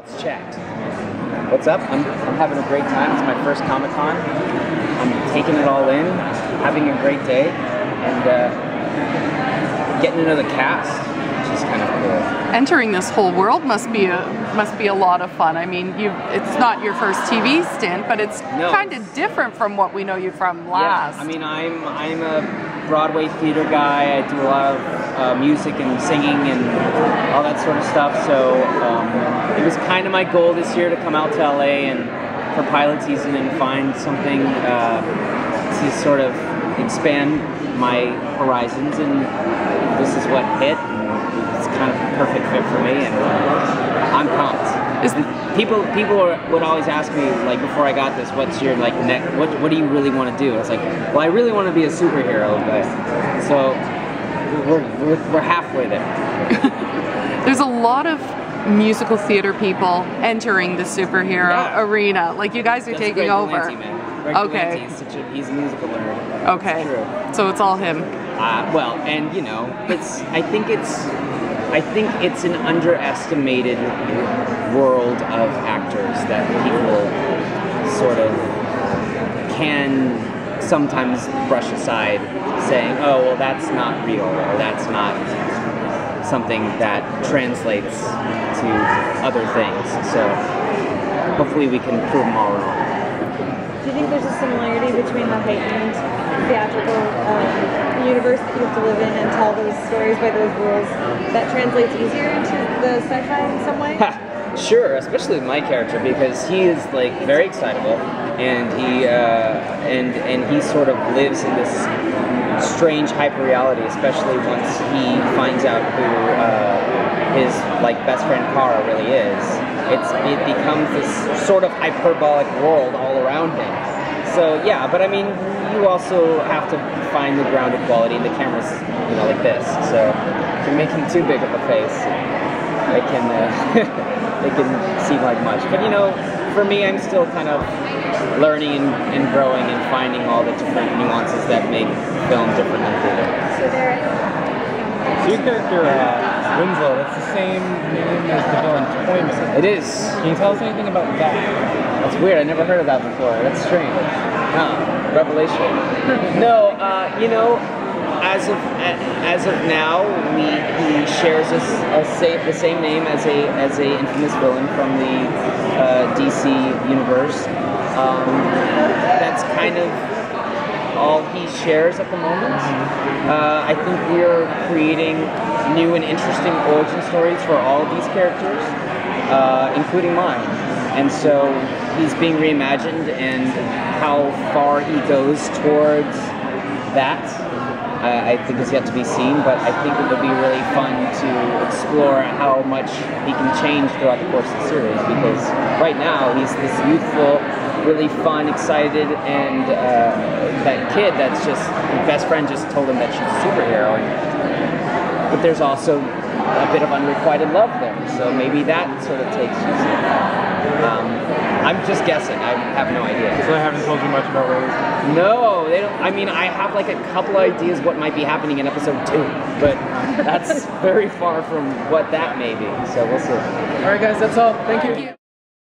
Let's chat. What's up? I'm, I'm having a great time. It's my first Comic Con. I'm taking it all in, having a great day, and uh, getting to know the cast, which is kind of cool. Entering this whole world must be a must be a lot of fun. I mean, you it's not your first TV stint, but it's No. kind of different from what we know you from last. Yeah, I mean, I'm I'm a Broadway theater guy. I do a lot of uh, music and singing and all that sort of stuff. So um, it was kind of my goal this year to come out to LA and for pilot season and find something uh, to sort of expand my horizons. And this is what hit. It's kind of a perfect fit for me, and I'm pumped. And people people would always ask me like before I got this, what's your like next? What what do you really want to do? I was like, well, I really want to be a superhero, but so we're we're, we're halfway there. There's a lot of musical theater people entering the superhero Yeah. arena. Like you guys are That's taking Greg over. Berlanti, man. Greg Okay. Berlanti is such a, he's a musical nerd. Okay. It's. So it's all him. Uh, well, and you know, it's. I think it's. I think it's an underestimated world of actors that people sort of can sometimes brush aside, saying, "Oh, well, that's not real," or "That's not something that translates to other things." So, hopefully, we can prove them all wrong. Do you think there's a similarity between the heightened theatrical um, universe that you have to live in and tell those stories by those rules that translates easier into the sci-fi in some way? Ha, sure, especially my character because he is like very excitable, and he uh, and and he sort of lives in this strange hyper reality, especially once he finds out who uh, his like best friend Kara really is. It's it becomes this sort of hyperbolic world all around him. So yeah, but I mean, you also have to find the grounded quality, the camera's you know like this. So if you're making too big of a face, it can uh, it can seem like much. But you know, for me, I'm still kind of learning and, and growing and finding all the different nuances that make film different than theater. So Derek, So your character, uh, Winslow, that's the same name as the villain Toyman. It is. Can you tell us anything about that? That's weird. I never heard of that before. That's strange. Huh. Revelation. no, uh, you know, as of as of now, we he shares a, a sa- the same name as a as a infamous villain from the uh, DC universe. Um, that's kind of all he shares at the moment. Uh, I think we're creating new and interesting origin stories for all of these characters, uh, including mine. And so he's being reimagined, and how far he goes towards that, uh, I think is yet to be seen. But I think it would be really fun to explore how much he can change throughout the course of the series. Because right now he's this youthful, really fun, excited, and uh, that kid that's just his best friend just told him that she's a superhero. And, but there's also a bit of unrequited love there, so maybe that sort of takes you. Um, I'm just guessing. I have no idea. So I haven't told you much about Rose. No, they don't. I mean, I have like a couple ideas what might be happening in episode two, but that's very far from what that may be. So we'll see. All right, guys, that's all. Thank you. Thank you.